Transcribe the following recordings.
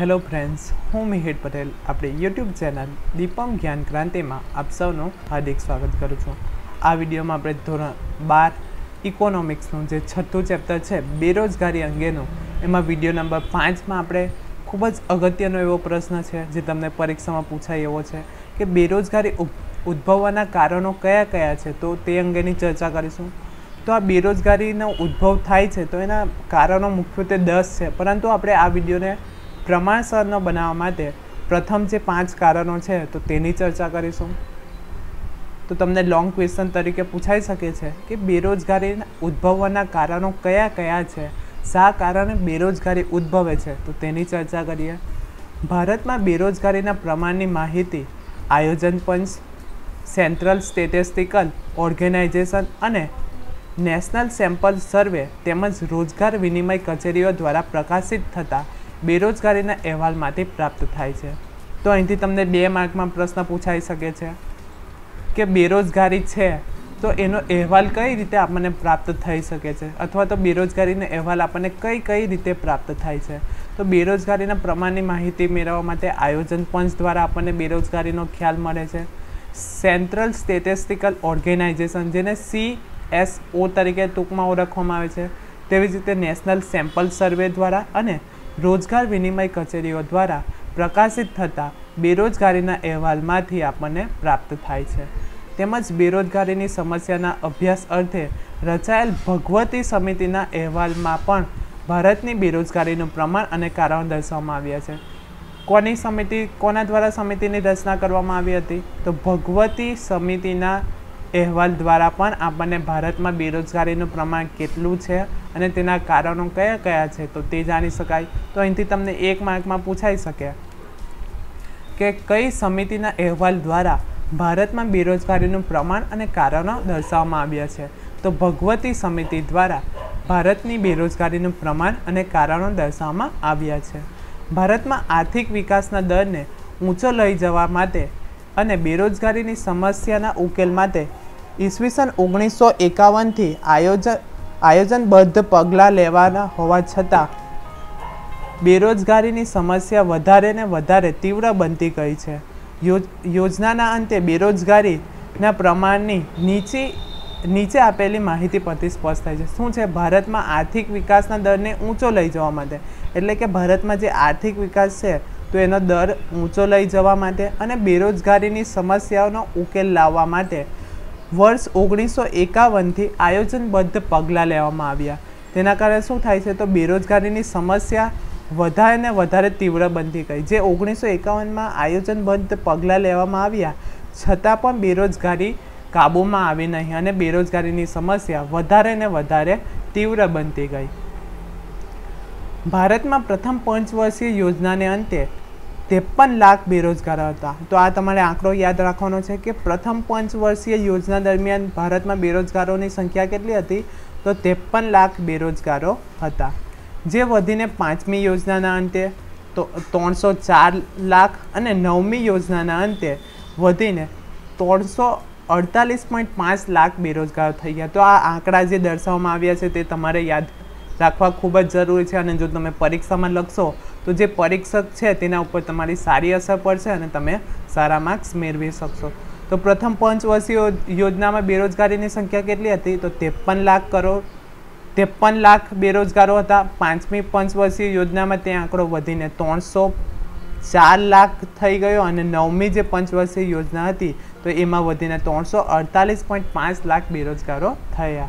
Hello friends, હું મિહિર પટેલ, આપણી YouTube channel Deepam જ્ઞાન ક્રાંતિમાં આપ સૌનું હાર્દિક સ્વાગત કરું છું. આ વિડીયોમાં આપણે ધોરણ બાર ઇકોનોમિક્સનું જે છઠ્ઠું ચેપ્ટર છે, બેરોજગારી અંગેનું, એમાં વીડિયો નંબર પાંચમાં આપણે ખૂબ જ અગત્યનો એવો પ્રશ્ન છે, જે તમને પરીક્ષામાં પૂછાય એવો છે કે બેરોજગારી ઉદ- ઉદ્ભવવાના કારણો કયા કયા છે, તો તે અંગેની ચર્ચા કરીશું. તો આ બેરોજગારીનો ઉદ્ભવ થાય છે, તો એના કારણો મુખ્યત્વે દસ છે, પરંતુ આપણે આ વિડીયોને પ્રમાણસરનો બનાવવા માટે પ્રથમ જે પાંચ કારણો છે, તો તેની ચર્ચા કરીશું. તો તમને લોંગ ક્વેશ્ચન તરીકે પૂછાઈ શકે છે કે બેરોજગારી ઉદ્ભવવાના કારણો કયા કયા છે? શા કારણે બેરોજગારી ઉદ્ભવે છે? તો તેની ચર્ચા કરીએ. ભારતમાં બેરોજગારીના પ્રમાણની માહિતી આયોજન પંચ, સેન્ટ્રલ સ્ટેટિસ્ટિકલ ઓર્ગેનાઇઝેશન અને નેશનલ સેમ્પલ સર્વે તેમજ રોજગાર વિનિમય કચેરીઓ દ્વારા પ્રકાશિત થતા બેરોજગારીના અહેવાલમાંથી પ્રાપ્ત થાય છે. તો અહીંથી તમને બે માર્કમાં પ્રશ્ન પૂછાઈ શકે છે કે બેરોજગારી છે તો એનો અહેવાલ કઈ રીતે આપણને પ્રાપ્ત થઈ શકે છે? અથવા તો બેરોજગારીનો અહેવાલ આપણને કઈ કઈ રીતે પ્રાપ્ત થાય છે? તો બેરોજગારીના પ્રમાણની માહિતી મેળવવા માટે આયોજન પંચ દ્વારા આપણને બેરોજગારીનો ખ્યાલ મળે છે. સેન્ટ્રલ સ્ટેટિસ્ટિકલ ઓર્ગેનાઇઝેશન, જેને સી એસ ઓ તરીકે ટૂંકમાં ઓળખવામાં આવે છે, તેવી જ રીતે નેશનલ સેમ્પલ સર્વે દ્વારા અને રોજગાર વિનિમય કચેરીઓ દ્વારા પ્રકાશિત થતા બેરોજગારીના અહેવાલમાંથી આપણને પ્રાપ્ત થાય છે. તેમજ બેરોજગારીની સમસ્યાના અભ્યાસ અર્થે રચાયેલ ભગવતી સમિતિના અહેવાલમાં પણ ભારતની બેરોજગારીનું પ્રમાણ અને કારણ દર્શાવવામાં આવ્યા છે. કોની સમિતિ, કોના દ્વારા સમિતિની રચના કરવામાં આવી હતી? તો ભગવતી સમિતિના અહેવાલ દ્વારા પણ આપણને ભારતમાં બેરોજગારીનું પ્રમાણ કેટલું છે અને તેના કારણો કયા કયા છે તો તે જાણી શકાય. તો અહીંથી તમને એક માર્કમાં પૂછાઈ શકે કે કઈ સમિતિના અહેવાલ દ્વારા ભારતમાં બેરોજગારીનું પ્રમાણ અને કારણો દર્શાવવામાં આવ્યા છે. તો ભગવતી સમિતિ દ્વારા ભારતની બેરોજગારીનું પ્રમાણ અને કારણો દર્શાવવામાં આવ્યા છે. ભારતમાં આર્થિક વિકાસના દરને ઊંચો લઈ જવા માટે અને બેરોજગારીની સમસ્યાના ઉકેલ માટે ઈસવીસન ઓગણીસો એકાવનથી આયોજન આયોજનબદ્ધ પગલાં લેવાના હોવા છતાં, બેરોજગારીની સમસ્યા વધારે ને વધારે તીવ્ર બનતી ગઈ છે. યોજ યોજનાના અંતે બેરોજગારીના પ્રમાણની નીચી, નીચે આપેલી માહિતી પરથી સ્પષ્ટ થાય છે. શું છે? ભારતમાં આર્થિક વિકાસના દરને ઊંચો લઈ જવા માટે. એટલે કે ભારતમાં જે આર્થિક વિકાસ છે, તો એનો દર ઊંચો લઈ જવા માટે અને બેરોજગારીની સમસ્યાઓનો ઉકેલ લાવવા માટે વર્ષ ઓગણીસો એકાવનથી આયોજનબદ્ધ પગલાં લેવામાં આવ્યા. તેના કારણે શું થાય છે તો બેરોજગારીની સમસ્યા વધારે ને વધારે તીવ્ર બનતી ગઈ. જે ઓગણીસો એકાવનમાં આયોજનબદ્ધ પગલાં લેવામાં આવ્યા, છતાં પણ બેરોજગારી કાબૂમાં આવી નહીં અને બેરોજગારીની સમસ્યા વધારે ને વધારે તીવ્ર બનતી ગઈ. ભારતમાં પ્રથમ પંચવર્ષીય યોજનાને અંતે ત્રેપન લાખ બેરોજગાર હતા. તો આ તમારે આંકડો યાદ રાખવાનો છે કે પ્રથમ પંચવર્ષીય યોજના દરમિયાન ભારતમાં બેરોજગારોની સંખ્યા કેટલી હતી? તો ત્રેપન લાખ બેરોજગારો હતા. જે વધીને પાંચમી યોજનાના અંતે તો ત્રણસો ચાર લાખ અને નવમી યોજનાના અંતે વધીને ત્રણસો અડતાલીસ પોઈન્ટ પાંચ લાખ બેરોજગાર થઈ ગયા. તો આ આંકડા જે દર્શાવવામાં આવ્યા છે તે તમારે યાદ રાખવા ખૂબ જ જરૂરી છે અને જો તમે પરીક્ષામાં લખશો તો જે પરીક્ષક છે, તેના ઉપર તમારી સારી અસર પડશે અને તમે સારા માર્ક્સ મેળવી શકશો. તો પ્રથમ પંચવર્ષીય યોજનામાં બેરોજગારીની સંખ્યા કેટલી હતી? તો ત્રેપન લાખ કરોડ, ત્રેપન લાખ બેરોજગારો હતા. પાંચમી પંચવર્ષીય યોજનામાં તે આંકડો વધીને ત્રણસો ચાર લાખ થઈ ગયો અને નવમી જે પંચવર્ષીય યોજના હતી, તો એમાં વધીને ત્રણસો અડતાલીસ પોઈન્ટ પાંચ લાખ બેરોજગારો થયા.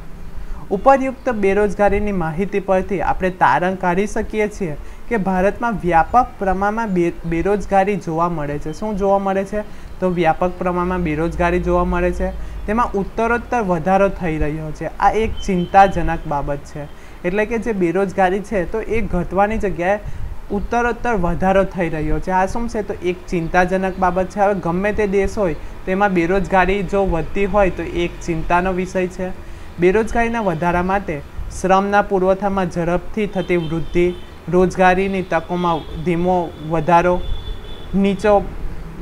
ઉપરયુક્ત બેરોજગારીની માહિતી પરથી આપણે તારણ કાઢી શકીએ છીએ કે ભારતમાં વ્યાપક પ્રમાણમાં બે, બેરોજગારી જોવા મળે છે. શું જોવા મળે છે? તો વ્યાપક પ્રમાણમાં બેરોજગારી જોવા મળે છે. તેમાં ઉત્તરોત્તર વધારો થઈ રહ્યો છે. આ એક ચિંતાજનક બાબત છે. એટલે કે જે બેરોજગારી છે, તો એ ઘટવાની જગ્યાએ ઉત્તરોત્તર વધારો થઈ રહ્યો છે. આ શું છે? તો એક ચિંતાજનક બાબત છે. હવે ગમે તે દેશ હોય, તેમાં બેરોજગારી જો વધતી હોય, તો એક ચિંતાનો વિષય છે. બેરોજગારીના વધારા માટે શ્રમના પુરવઠામાં ઝડપથી થતી વૃદ્ધિ રોજગારીની તકોમાં ધીમો વધારો, નીચો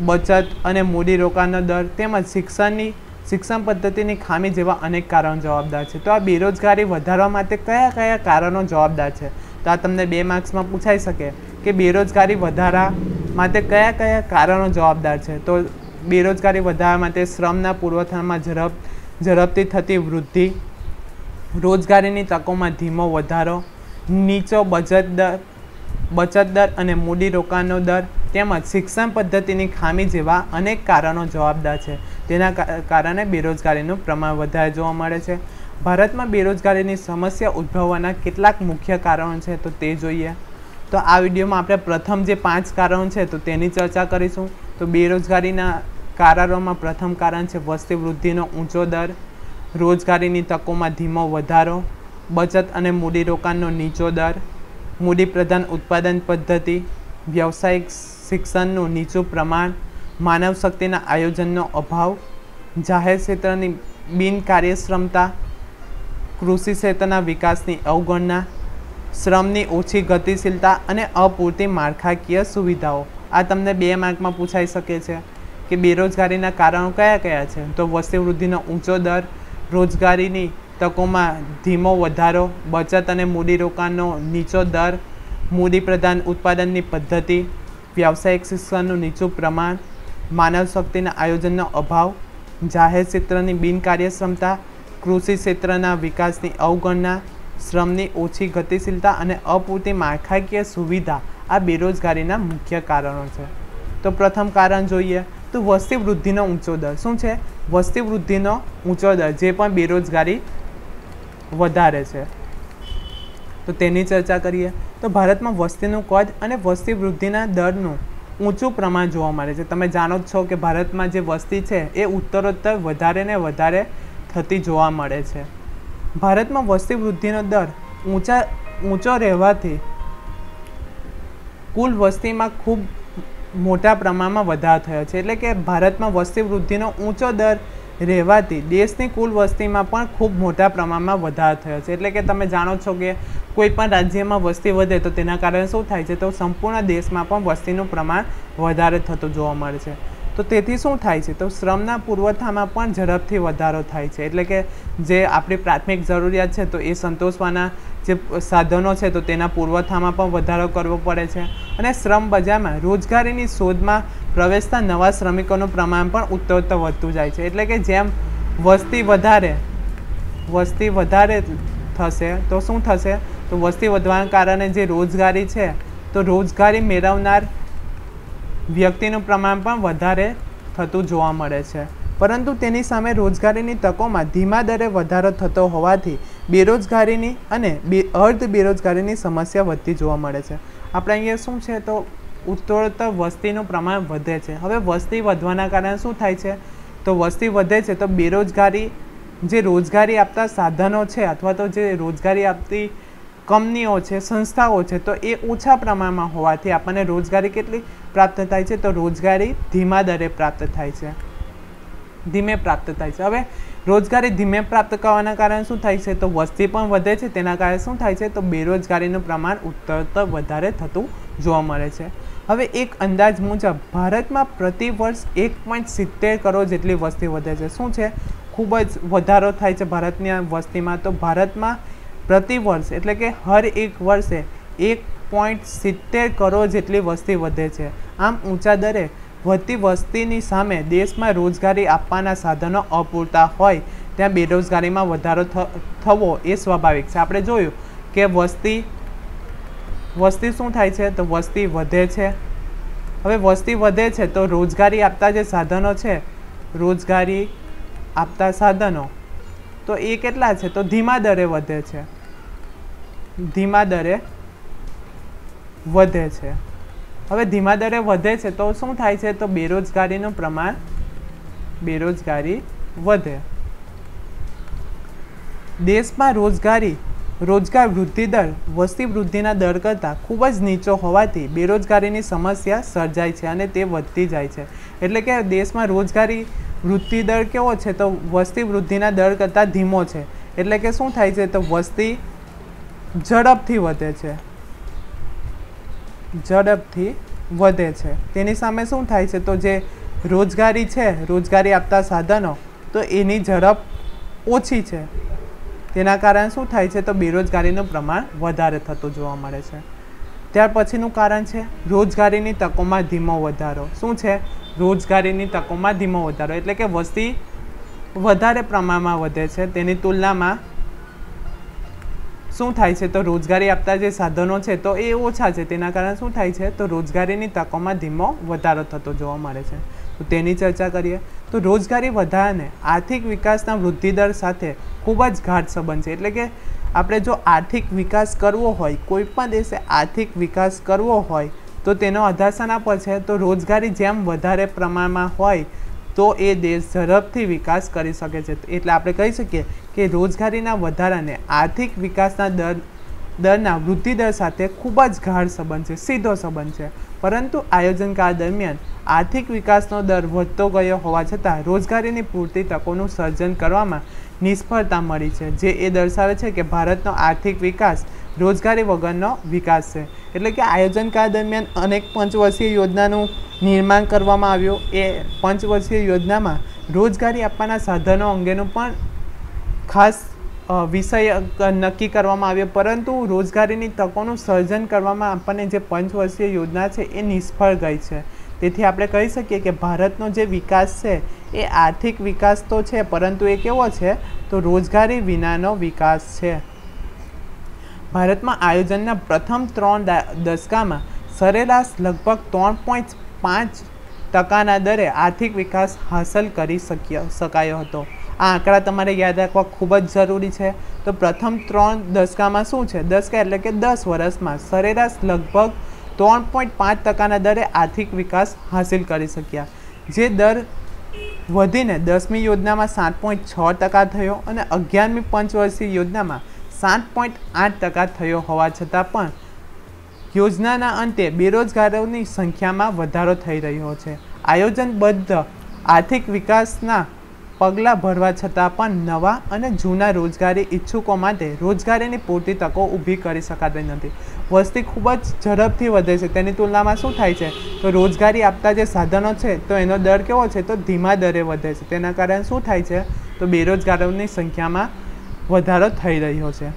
બચત અને મૂડીરોકાણનો દર તેમજ શિક્ષણની, શિક્ષણ પદ્ધતિની ખામી જેવા અનેક કારણો જવાબદાર છે. તો આ બેરોજગારી વધારવા માટે કયા કયા કારણો જવાબદાર છે? તો આ તમને બે માર્ક્સમાં પૂછાઈ શકે કે બેરોજગારી વધારા માટે કયા કયા કારણો જવાબદાર છે. તો બેરોજગારી વધારવા માટે શ્રમના પુરવઠામાં ઝડપ, ઝડપથી થતી વૃદ્ધિ, રોજગારીની તકોમાં ધીમો વધારો નીચો બચત દર બચત દર અને મૂડી રોકાણનો દર તેમજ શિક્ષણ પદ્ધતિની ખામી જેવા અનેક કારણો જવાબદાર છે. તેના કારણે બેરોજગારીનું પ્રમાણ વધારે જોવા મળે છે. ભારતમાં બેરોજગારીની સમસ્યા ઉદ્ભવવાના કેટલાક મુખ્ય કારણો છે તો તે જોઈએ. તો આ વિડીયોમાં આપણે પ્રથમ જે પાંચ કારણો છે તો તેની ચર્ચા કરીશું. તો બેરોજગારીના કારણોમાં પ્રથમ કારણ છે વસ્તી વૃદ્ધિનો ઊંચો દર, રોજગારીની તકોમાં ધીમો વધારો બચત અને મૂડીરોકાણનો નીચો દર, મૂડી પ્રધાન ઉત્પાદન પદ્ધતિ, વ્યવસાયિક શિક્ષણનું નીચું પ્રમાણ, માનવ શક્તિના આયોજનનો અભાવ, જાહેર ક્ષેત્રની બિનકાર્યક્ષમતા કૃષિ ક્ષેત્રના વિકાસની અવગણના, શ્રમની ઓછી ગતિશીલતા અને અપૂરતી માળખાકીય સુવિધાઓ. આ તમને બે માર્કમાં પૂછાઈ શકે છે કે બેરોજગારીના કારણો કયા કયા છે? તો વસ્તી વૃદ્ધિનો ઊંચો દર, રોજગારીની તકોમાં ધીમો વધારો, બચત અને મૂડીરોકાણનો નીચો દર, મૂડી પ્રધાન ઉત્પાદનની પદ્ધતિ, વ્યાવસાયિક શિક્ષણનું નીચું પ્રમાણ, માનવ શક્તિના આયોજનનો અભાવ, જાહેર ક્ષેત્રની બિનકાર્યક્ષમતા, કૃષિ ક્ષેત્રના વિકાસની અવગણના, શ્રમની ઓછી ગતિશીલતા અને અપૂરતી માળખાકીય સુવિધા આ બેરોજગારીના મુખ્ય કારણો છે. તો પ્રથમ કારણ જોઈએ તો વસ્તી વૃદ્ધિનો ઊંચો દર. શું છે? વસ્તી વૃદ્ધિનો ઊંચો દર, જે પણ બેરોજગારી વધારે છે. તો તેની ચર્ચા કરીએ. તો ભારતમાં વસ્તીનું કદ અને વસ્તી વૃદ્ધિના દરનું ઊંચું પ્રમાણ જોવા મળે છે. તમે જાણો જ છો કે ભારતમાં જે વસ્તી છે, એ ઉત્તરોત્તર વધારે ને વધારે થતી જોવા મળે છે. ભારતમાં વસ્તી વૃદ્ધિનો દર ઊંચા, ઊંચો રહેવાથી કુલ વસ્તીમાં ખૂબ મોટા પ્રમાણમાં વધારો થયો છે. એટલે કે ભારતમાં વસ્તી વૃદ્ધિનો ઊંચો દર રહેવાથી દેશની કુલ વસ્તીમાં પણ ખૂબ મોટા પ્રમાણમાં વધારો થયો છે. એટલે કે તમે જાણો છો કે કોઈ પણ રાજ્યમાં વસ્તી વધે તો તેના કારણે શું થાય છે? તો સંપૂર્ણ દેશમાં પણ વસ્તીનું પ્રમાણ વધારે થતું જોવા મળે છે. તો તેથી શું થાય છે? તો શ્રમના પુરવઠામાં પણ ઝડપથી વધારો થાય છે. એટલે કે જે આપણી પ્રાથમિક જરૂરિયાત છે તો એ સંતોષવાના જે સાધનો છે તો તેના પુરવઠામાં પણ વધારો કરવો પડે છે. અને શ્રમ બજારમાં રોજગારીની શોધમાં પ્રવેશતા નવા શ્રમિકોનું પ્રમાણ પણ ઉત્તરોત્તર વધતું જાય છે. એટલે કે જેમ વસ્તી વધારે વસ્તી વધારે થશે, તો શું થશે? તો વસ્તી વધવાના કારણે જે રોજગારી છે, તો રોજગારી મેળવનાર વ્યક્તિનું પ્રમાણ પણ વધારે થતું જોવા મળે છે. પરંતુ તેની સામે રોજગારીની તકોમાં ધીમા દરે વધારો થતો હોવાથી બેરોજગારીની અને બે અર્ધ બેરોજગારીની સમસ્યા વધતી જોવા મળે છે. આપણે અહીંયા શું છે તો ઉત્તરોત્તર વસ્તીનું પ્રમાણ વધે છે. હવે વસ્તી વધવાના કારણે શું થાય છે? તો વસ્તી વધે છે તો બેરોજગારી, જે રોજગારી આપતા સાધનો છે અથવા તો જે રોજગારી આપતી કંપનીઓ છે, સંસ્થાઓ છે, તો એ ઓછા પ્રમાણમાં હોવાથી આપણને રોજગારી કેટલી પ્રાપ્ત થાય છે? તો રોજગારી ધીમા દરે પ્રાપ્ત થાય છે. ધીમે પ્રાપ્ત થાય છે. હવે રોજગારી ધીમે પ્રાપ્ત કરવાના કારણે શું થાય છે? તો વસ્તી પણ વધે છે. તેના કારણે શું થાય છે? તો બેરોજગારીનું પ્રમાણ ઉત્તરોત્તર વધારે થતું જોવા મળે છે. હવે એક અંદાજ મુજબ ભારતમાં પ્રતિ વર્ષ એક પોઈન્ટ સિત્તેર કરોડ જેટલી વસ્તી વધે છે. શું છે? ખૂબ જ વધારો થાય છે ભારતની વસ્તીમાં. તો ભારતમાં પ્રતિ વર્ષ, એટલે કે હર એક વર્ષે એક પોઈન્ટ સિત્તેર કરોડ જેટલી વસ્તી વધે છે. આમ ઊંચા દરે વધતી વસ્તીની સામે દેશમાં રોજગારી આપવાના સાધનો અપૂરતા હોય, ત્યાં બેરોજગારીમાં વધારો થવો એ સ્વાભાવિક છે. આપણે જોયું કે વસ્તી વસ્તી શું થાય છે? તો વસ્તી વધે છે. હવે વસ્તી વધે છે તો રોજગારી આપતા જે સાધનો છે, રોજગારી આપતા સાધનો, તો એ કેટલા છે? તો ધીમા દરે વધે છે. ધીમા દરે વધે છે. હવે ધીમા દરે વધે છે તો શું થાય છે? તો બેરોજગારીનું પ્રમાણ બેરોજગારી વધે. દેશમાં રોજગારી રોજગાર વૃદ્ધિ દર, વસ્તી વૃદ્ધિના દર કરતાં ખૂબ જ નીચો હોવાથી બેરોજગારીની સમસ્યા સર્જાય છે અને તે વધતી જાય છે. એટલે કે દેશમાં રોજગારી વૃદ્ધિ દર કેવો છે? તો વસ્તી વૃદ્ધિના દર કરતાં ધીમો છે. એટલે કે શું થાય છે? તો વસ્તી ઝડપથી વધે છે. ઝડપથી વધે છે. તેની સામે શું થાય છે? તો જે રોજગારી છે, રોજગારી આપતા સાધનો, તો એની ઝડપ ઓછી છે. તેના કારણે શું થાય છે તો બેરોજગારીનું પ્રમાણ વધારે થતું જોવા મળે છે. ત્યાર પછીનું કારણ છે રોજગારીની તકોમાં ધીમો વધારો. શું છે? રોજગારીની તકોમાં ધીમો વધારો એટલે કે વસ્તી વધારે પ્રમાણમાં વધે છે. તેની તુલનામાં શું થાય છે તો રોજગારી આપતા જે સાધનો છે તો એ ઓછા છે. તેના કારણે શું થાય છે તો રોજગારીની તકોમાં ધીમો વધારો થતો જોવા મળે છે. તેની ચર્ચા કરીએ. તો રોજગારી વધારાને આર્થિક વિકાસના વૃદ્ધિદર સાથે ખૂબ જ ગાઢ સંબંધ છે. એટલે કે આપણે જો આર્થિક વિકાસ કરવો હોય, કોઈ પણ દેશે આર્થિક વિકાસ કરવો હોય, તો તેનો આધાર પર છે. તો રોજગારી જેમ વધારે પ્રમાણમાં હોય, તો એ દેશ ઝડપથી વિકાસ કરી શકે છે. એટલે આપણે કહી શકીએ કે રોજગારીના વધારાને આર્થિક વિકાસના દર દરના વૃદ્ધિ દર સાથે ખૂબ જ ગાઢ સંબંધ છે, સીધો સંબંધ છે. પરંતુ આયોજનકાળ દરમિયાન આર્થિક વિકાસનો દર વધતો ગયો હોવા છતાં રોજગારીની પૂરતી તકોનું સર્જન કરવામાં નિષ્ફળતા મળી છે, જે એ દર્શાવે છે કે ભારતનો આર્થિક વિકાસ રોજગારી વગરનો વિકાસ છે. એટલે કે આયોજનકાળ દરમિયાન અનેક પંચવર્ષીય યોજનાનું નિર્માણ કરવામાં આવ્યું. એ પંચવર્ષીય યોજનામાં રોજગારી આપવાના સાધનો અંગેનું પણ ખાસ વિષય નક્કી કરવામાં આવ્યો. પરંતુ રોજગારીની તકોનું સર્જન કરવામાં આપણને જે પંચવર્ષીય યોજના છે એ નિષ્ફળ ગઈ છે. તેથી આપણે કહી શકીએ કે ભારતનો જે વિકાસ છે એ આર્થિક વિકાસ તો છે, પરંતુ એ કેવો છે? તો રોજગારી વિનાનો વિકાસ છે. ભારતમાં આયોજનના પ્રથમ ત્રણ દશકામાં સરેરાશ લગભગ ત્રણ પોઈન્ટ પાંચ ટકાના દરે આર્થિક વિકાસ હાંસલ કરી શક્ય, શકાયો હતો. આ આંકડા તમારે યાદ રાખવા ખૂબ જ જરૂરી છે. તો પ્રથમ ત્રણ દશકામાં શું છે? દશકા એટલે કે દસ વર્ષમાં સરેરાશ લગભગ ત્રણ પોઈન્ટ પાંચ ટકાના દરે આર્થિક વિકાસ હાંસિલ કરી શક્યા. જે દર વધીને દસમી યોજનામાં સાત પોઈન્ટ છ ટકા થયો અને અગિયારમી પંચવર્ષીય યોજનામાં સાત પોઈન્ટ આઠ ટકા થયો હોવા છતાં પણ યોજનાના અંતે બેરોજગારોની સંખ્યામાં વધારો થઈ રહ્યો છે. આયોજનબદ્ધ આર્થિક વિકાસના પગલાં ભરવા છતાં પણ નવા અને જૂના રોજગારી ઈચ્છુકો માટે રોજગારીની પૂરતી તકો ઊભી કરી શકાતી નથી. વસ્તી ખૂબ જ ઝડપથી વધે છે. તેની તુલનામાં શું થાય છે? તો રોજગારી આપતા જે સાધનો છે, તો એનો દર કેવો છે? તો ધીમા દરે વધે છે. તેના કારણે શું થાય છે? તો બેરોજગારોની સંખ્યામાં વધારો થઈ રહ્યો છે.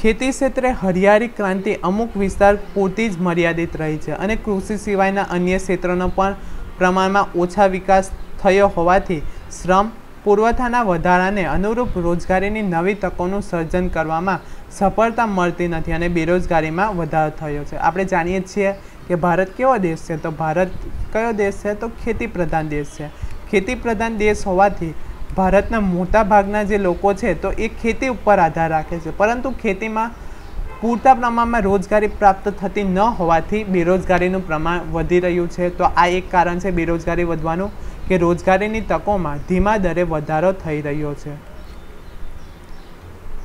ખેતી ક્ષેત્રે હરિયાળી ક્રાંતિ અમુક વિસ્તાર પૂરતી જ મર્યાદિત રહી છે અને કૃષિ સિવાયના અન્ય ક્ષેત્રોનો પણ પ્રમાણમાં ઓછા વિકાસ થયો હોવાથી શ્રમ પુરવઠાના વધારાને અનુરૂપ રોજગારીની નવી તકોનું સર્જન કરવામાં સફળતા મળતી નથી અને બેરોજગારીમાં વધારો થયો છે. આપણે જાણીએ છીએ કે ભારત કેવો દેશ છે? તો ભારત કયો દેશ છે? તો ખેતી પ્રધાન દેશ છે. ખેતી પ્રધાન દેશ હોવાથી ભારતના મોટા ભાગના જે લોકો છે, તો એ ખેતી ઉપર આધાર રાખે છે. પરંતુ ખેતીમાં પૂરતા પ્રમાણમાં રોજગારી પ્રાપ્ત થતી ન હોવાથી બેરોજગારીનું પ્રમાણ વધી રહ્યું છે. તો આ એક કારણ છે બેરોજગારી વધવાનું કે રોજગારીની તકોમાં ધીમા દરે વધારો થઈ રહ્યો છે.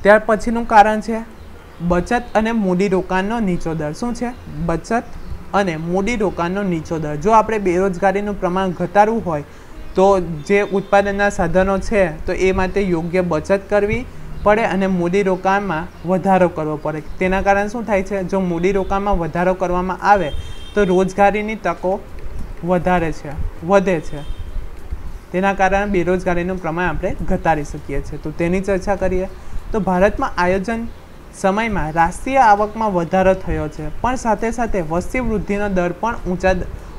ત્યાર પછીનું કારણ છે, બચત અને મૂડીરોકાણનો નીચો દર. શું છે? બચત અને મૂડીરોકાણનો નીચો દર. જો આપણે બેરોજગારીનું પ્રમાણ ઘટાડવું હોય, તો જે ઉત્પાદનના સાધનો છે, તો એ માટે યોગ્ય બચત કરવી પડે અને મૂડીરોકાણમાં વધારો કરવો પડે. તેના કારણે શું થાય છે? જો મૂડીરોકાણમાં વધારો કરવામાં આવે, તો રોજગારીની તકો વધારે છે, વધે છે. તેના કારણે બેરોજગારીનું પ્રમાણ આપણે ઘટાડી શકીએ છીએ. તો તેની ચર્ચા કરીએ. તો ભારતમાં આયોજન સમયમાં રાષ્ટ્રીય આવકમાં વધારો થયો છે, પણ સાથે સાથે વસ્તી વૃદ્ધિનો દર પણ ઊંચા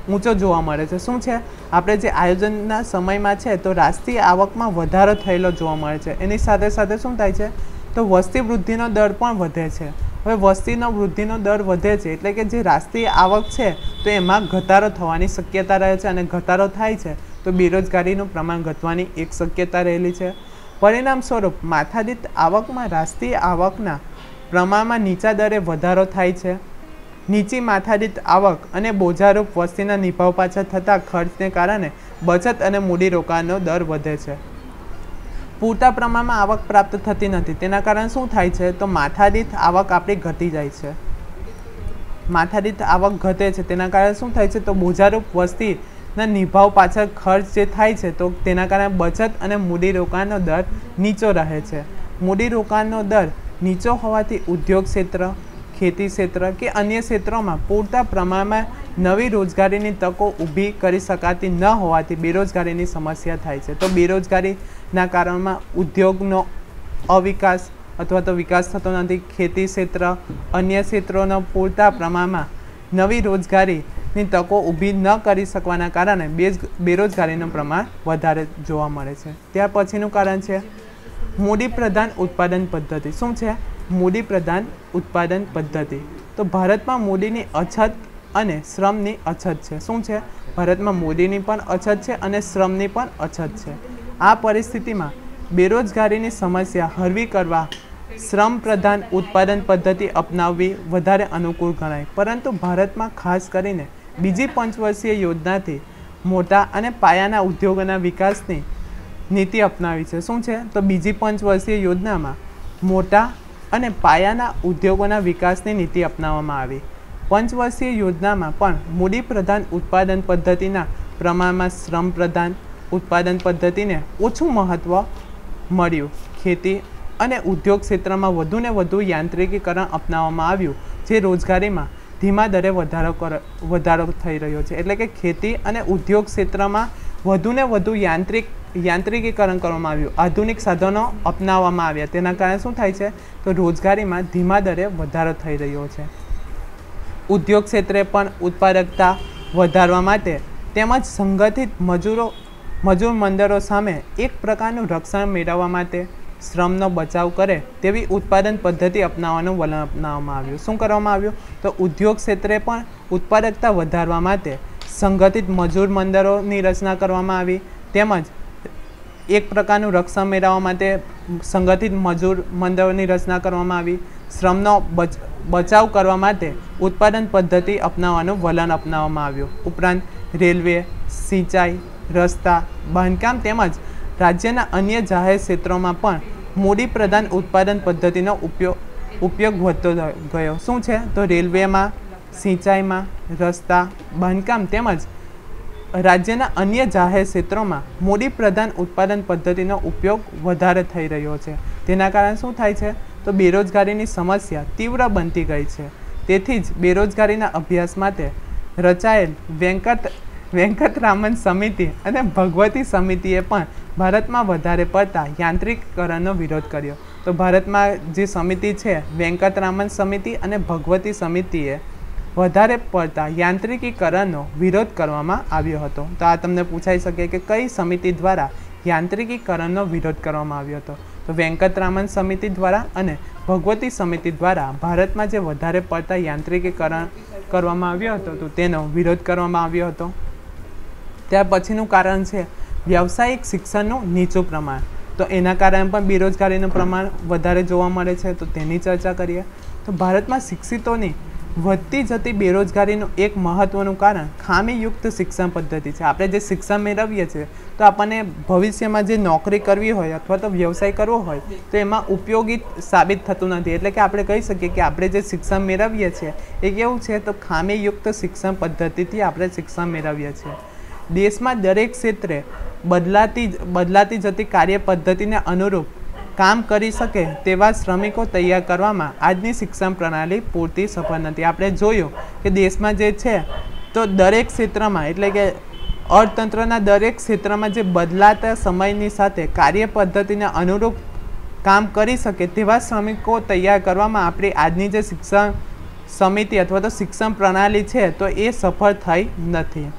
ઊંચો જોવા મળે છે. શું છે? આપણે જે આયોજનના સમયમાં છે, તો રાષ્ટ્રીય આવકમાં વધારો થયેલો જોવા મળે છે. એની સાથે સાથે શું થાય છે? તો વસ્તી વૃદ્ધિનો દર પણ વધે છે. હવે વસ્તીનો વૃદ્ધિનો દર વધે છે એટલે કે જે રાષ્ટ્રીય આવક છે, તો એમાં ઘટાડો થવાની શક્યતા રહે છે અને ઘટાડો થાય છે. તો બેરોજગારીનું પ્રમાણ ઘટવાની એક શક્યતા રહેલી છે. પરિણામ સ્વરૂપ માથાદીઠ આવકમાં રાષ્ટ્રીય આવકના પ્રમાણમાં નીચા દરે વધારો થાય છે. નીચી માથાદીઠ આવક અને બોજારૂપ વસ્તીના નિભાવ પાછળ થતા ખર્ચને કારણે બચત અને મૂડીરોકાણનો દર વધે છે. પૂરતા પ્રમાણમાં આવક પ્રાપ્ત થતી નથી. તેના કારણે શું થાય છે? તો માથાદીઠ આવક આપણી ઘટી જાય છે. માથાદીઠ આવક ઘટે છે. તેના કારણે શું થાય છે? તો બોજારૂપ વસ્તી ના, નિભાવ પાછળ ખર્ચ જે થાય છે, તો તેના કારણે બચત અને મૂડીરોકાણનો દર નીચો રહે છે. મૂડીરોકાણનો દર નીચો હોવાથી ઉદ્યોગ ક્ષેત્ર, ખેતી ક્ષેત્ર કે અન્ય ક્ષેત્રોમાં પૂરતા પ્રમાણમાં નવી રોજગારીની તકો ઊભી કરી શકાતી ન હોવાથી બેરોજગારીની સમસ્યા થાય છે. તો બેરોજગારીના કારણમાં ઉદ્યોગનો અવિકાસ અથવા તો વિકાસ થતો નથી. ખેતી ક્ષેત્ર, અન્ય ક્ષેત્રોનો પૂરતા પ્રમાણમાં નવી રોજગારીની તકો ઊભી ન કરી શકવાના કારણે બેરોજગારીનું પ્રમાણ વધારે જોવા મળે છે. ત્યાર પછીનું કારણ છે મૂડી પ્રધાન ઉત્પાદન પદ્ધતિ. શું છે? મૂડી પ્રધાન ઉત્પાદન પદ્ધતિ. તો ભારતમાં મૂડીની અછત અને શ્રમની અછત છે. શું છે? ભારતમાં મૂડીની પણ અછત છે અને શ્રમની પણ અછત છે. આ પરિસ્થિતિમાં બેરોજગારીની સમસ્યા હળવી કરવા શ્રમ પ્રધાન ઉત્પાદન પદ્ધતિ અપનાવવી વધારે અનુકૂળ ગણાય. પરંતુ ભારતમાં ખાસ કરીને બીજી પંચવર્ષીય યોજનાથી મોટા અને પાયાના ઉદ્યોગોના વિકાસની નીતિ અપનાવી છે. શું છે? તો બીજી પંચવર્ષીય યોજનામાં મોટા અને પાયાના ઉદ્યોગોના વિકાસની નીતિ અપનાવવામાં આવી. પંચવર્ષીય યોજનામાં પણ મૂડી પ્રધાન ઉત્પાદન પદ્ધતિના પ્રમાણમાં શ્રમ પ્રધાન ઉત્પાદન પદ્ધતિને ઓછું મહત્ત્વ મળ્યું. ખેતી અને ઉદ્યોગ ક્ષેત્રમાં વધુને વધુ યાંત્રિકીકરણ અપનાવવામાં આવ્યું, જે રોજગારીમાં ધીમા દરે વધારો વધારો થઈ રહ્યો છે. એટલે કે ખેતી અને ઉદ્યોગ ક્ષેત્રમાં વધુને વધુ યાંત્રિક, યાંત્રિકીકરણ કરવામાં આવ્યું. આધુનિક સાધનો અપનાવવામાં આવ્યા. તેના કારણે શું થાય છે તો રોજગારીમાં ધીમા દરે વધારો થઈ રહ્યો છે. ઉદ્યોગ ક્ષેત્રે પણ ઉત્પાદકતા વધારવા માટે તેમજ સંગઠિત મજૂરો મજૂર મંડળો સામે એક પ્રકારનું રક્ષણ મેળવવા માટે શ્રમનો બચાવ કરે તેવી ઉત્પાદન પદ્ધતિ અપનાવવાનું વલણ અપનાવવામાં આવ્યું. શું કરવામાં આવ્યું? તો ઉદ્યોગ ક્ષેત્રે પણ ઉત્પાદકતા વધારવા માટે સંગઠિત મજૂર મંડળોની રચના કરવામાં આવી. તેમજ એક પ્રકારનું રક્ષણ મેળવવા માટે સંગઠિત મજૂર મંડળોની રચના કરવામાં આવી. શ્રમનો બચાવ કરવા માટે ઉત્પાદન પદ્ધતિ અપનાવવાનું વલણ અપનાવવામાં આવ્યું. ઉપરાંત રેલવે, સિંચાઈ, રસ્તા, બાંધકામ તેમજ રાજ્યના અન્ય જાહેર ક્ષેત્રોમાં પણ મૂડી પ્રધાન ઉત્પાદન પદ્ધતિનો ઉપયોગ ઉપયોગ વધતો ગયો. શું છે? તો રેલવેમાં, સિંચાઈમાં, રસ્તા, બાંધકામ તેમજ રાજ્યના અન્ય જાહેર ક્ષેત્રોમાં મૂડી પ્રધાન ઉત્પાદન પદ્ધતિનો ઉપયોગ વધારે થઈ રહ્યો છે. તેના કારણે શું થાય છે? તો બેરોજગારીની સમસ્યા તીવ્ર બનતી ગઈ છે. તેથી જ બેરોજગારીના અભ્યાસ માટે રચાયેલ વેંકટ, વેંકટરામન સમિતિ અને ભગવતી સમિતિએ પણ ભારતમાં વધારે પડતા યાંત્રિકકરણનો વિરોધ કર્યો. તો ભારતમાં જે સમિતિ છે, વેંકટરામન સમિતિ અને ભગવતી સમિતિએ વધારે પડતા યાંત્રિકીકરણનો વિરોધ કરવામાં આવ્યો હતો. તો આ તમને પૂછાઈ શકે કે કઈ સમિતિ દ્વારા યાંત્રિકીકરણનો વિરોધ કરવામાં આવ્યો હતો? તો વેંકટરામન સમિતિ દ્વારા અને ભગવતી સમિતિ દ્વારા ભારતમાં જે વધારે પડતા યાંત્રિકીકરણ કરવામાં આવ્યો હતો, તો તેનો વિરોધ કરવામાં આવ્યો હતો. ત્યાર પછીનું કારણ છે વ્યવસાયિક શિક્ષણનું નીચું પ્રમાણ. તો એના કારણે પણ બેરોજગારીનું પ્રમાણ વધારે જોવા મળે છે, તો તેની ચર્ચા કરીએ. તો ભારતમાં શિક્ષિતોની વધતી જતી બેરોજગારીનું એક મહત્ત્વનું કારણ ખામીયુક્ત શિક્ષણ પદ્ધતિ છે. આપણે જે શિક્ષણ મેળવીએ છીએ, તો આપણને ભવિષ્યમાં જે નોકરી કરવી હોય અથવા તો વ્યવસાય કરવો હોય, તો એમાં ઉપયોગી સાબિત થતું નથી. એટલે કે આપણે કહી શકીએ કે આપણે જે શિક્ષણ મેળવીએ છીએ, એ કેવું છે? તો ખામીયુક્ત શિક્ષણ પદ્ધતિથી આપણે શિક્ષણ મેળવીએ છીએ. દેશમાં દરેક ક્ષેત્રે બદલાતી બદલાતી જતી કાર્ય પદ્ધતિને અનુરૂપ કામ કરી શકે તેવા શ્રમિકો તૈયાર કરવામાં આજની શિક્ષણ પ્રણાલી પૂરતી સફળ નથી. આપણે જોયું કે દેશમાં જે છે, તો દરેક ક્ષેત્રમાં એટલે કે અર્થતંત્રના દરેક ક્ષેત્રમાં જે બદલાતા સમયની સાથે કાર્ય પદ્ધતિને અનુરૂપ કામ કરી શકે તેવા શ્રમિકો તૈયાર કરવામાં આપણી આજની જે શિક્ષણ સમિતિ અથવા તો શિક્ષણ પ્રણાલી છે, તો એ સફળ થઈ નથી.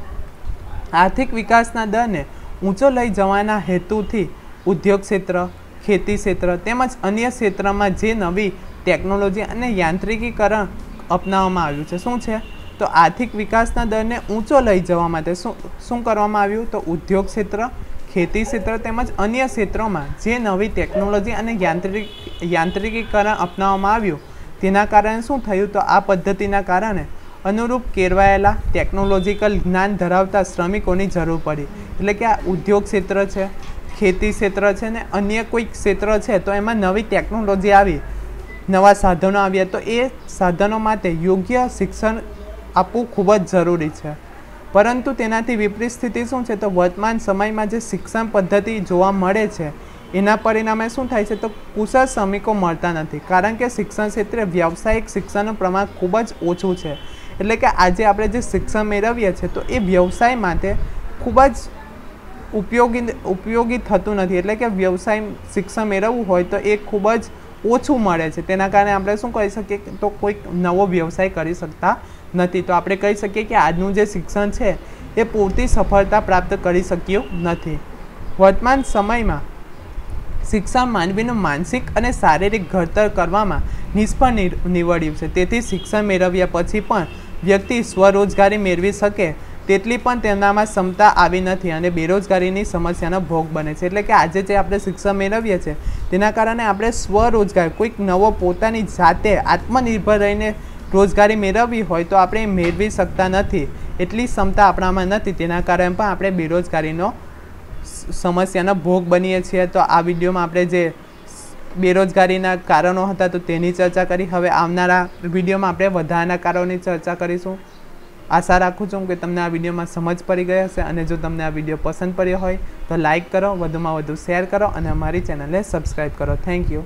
આર્થિક વિકાસના દરને ઊંચો લઈ જવાના હેતુથી ઉદ્યોગ ક્ષેત્ર, ખેતી ક્ષેત્ર તેમજ અન્ય ક્ષેત્રમાં જે નવી ટેકનોલોજી અને યાંત્રિકીકરણ અપનાવવામાં આવ્યું છે. શું છે? તો આર્થિક વિકાસના દરને ઊંચો લઈ જવા માટે શું શું કરવામાં આવ્યું? તો ઉદ્યોગ ક્ષેત્ર, ખેતી ક્ષેત્ર તેમજ અન્ય ક્ષેત્રોમાં જે નવી ટેકનોલોજી અને યાંત્રિક, યાંત્રિકીકરણ અપનાવવામાં આવ્યું, તેના કારણે શું થયું? તો આ પદ્ધતિના કારણે અનુરૂપ કેળવાયેલા ટેકનોલોજીકલ જ્ઞાન ધરાવતા શ્રમિકોની જરૂર પડી. એટલે કે આ ઉદ્યોગ ક્ષેત્ર છે, ખેતી ક્ષેત્ર છે ને અન્ય કોઈ ક્ષેત્ર છે, તો એમાં નવી ટેકનોલોજી આવી, નવા સાધનો આવ્યા, તો એ સાધનો માટે યોગ્ય શિક્ષણ આપવું ખૂબ જ જરૂરી છે. પરંતુ તેનાથી વિપરીત સ્થિતિ શું છે? તો વર્તમાન સમયમાં જે શિક્ષણ પદ્ધતિ જોવા મળે છે, એના પરિણામે શું થાય છે? તો કુશળ શ્રમિકો મળતા નથી. કારણ કે શિક્ષણ ક્ષેત્રે વ્યાવસાયિક શિક્ષણનું પ્રમાણ ખૂબ જ ઓછું છે. એટલે કે આજે આપણે જે શિક્ષણ મેળવીએ છીએ, તો એ વ્યવસાય માટે ખૂબ જ ઉપયોગી ઉપયોગી થતું નથી. એટલે કે વ્યવસાય શિક્ષણ મેળવવું હોય તો એ ખૂબ જ ઓછું મળે છે. તેના કારણે આપણે શું કહી શકીએ તો કોઈક નવો વ્યવસાય કરી શકતા નથી. તો આપણે કહી શકીએ કે આજનું જે શિક્ષણ છે, એ પૂરતી સફળતા પ્રાપ્ત કરી શક્યું નથી. વર્તમાન સમયમાં શિક્ષણ માનવીનું માનસિક અને શારીરિક ઘડતર કરવામાં નિષ્ફળ નિવડ્યું છે. તેથી શિક્ષણ મેળવ્યા પછી પણ વ્યક્તિ સ્વરોજગારી મેળવી શકે તેટલી પણ તેમનામાં ક્ષમતા આવી નથી અને બેરોજગારીની સમસ્યાનો ભોગ બને છે. એટલે કે આજે જે આપણે શિક્ષણ મેળવીએ છીએ, તેના કારણે આપણે સ્વરોજગાર, કોઈક નવો પોતાની જાતે આત્મનિર્ભર રહીને રોજગારી મેળવવી હોય તો આપણે મેળવી શકતા નથી. એટલી ક્ષમતા આપણામાં નથી. તેના કારણે પણ આપણે બેરોજગારીનો સમસ્યાનો ભોગ બનીએ છીએ, તો આ વિડીયોમાં આપણે જે બેરોજગારીના કારણો હતા, તો તેની ચર્ચા કરી. હવે આવનારા વિડીયોમાં આપણે વધારાના કારણોની ચર્ચા કરીશું. આશા રાખું છું કે તમને આ વિડીયોમાં સમજ પડી ગઈ હશે અને જો તમને આ વીડિયો પસંદ પડ્યો હોય, તો લાઈક કરો, વધુમાં વધુ શેર કરો અને અમારી ચેનલને સબસ્ક્રાઈબ કરો. Thank you.